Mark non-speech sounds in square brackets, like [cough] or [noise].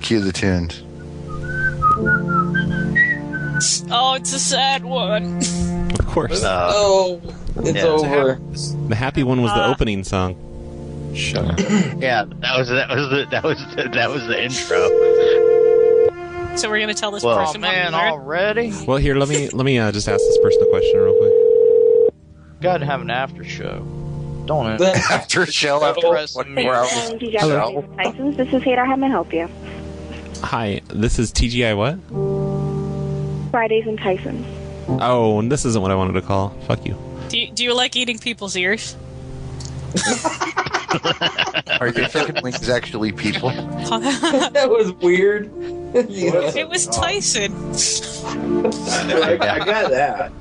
Cue the tunes. Oh, it's a sad one. Of course. Uh, Oh, it's Yeah, over. The happy one was the Uh, opening song. Shut up. [clears throat] yeah, that was that was the that was the, that was the intro. So we're gonna tell this Well, person. what man, we already Well, here, let me let me uh, just ask this person a question real quick. got to have an after show, don't it? [laughs] After show, after Press one the more hours. TGI Hello. Tyson's. This is Hater. How may I help you? Hi, this is TGI. What? Fridays and Tyson's. Oh, and this isn't what I wanted to call. Fuck you. Do you, do you like eating people's ears? [laughs] Are you thinking wings actually people? [laughs] that was weird. it was Tyson. I, [laughs] I got that.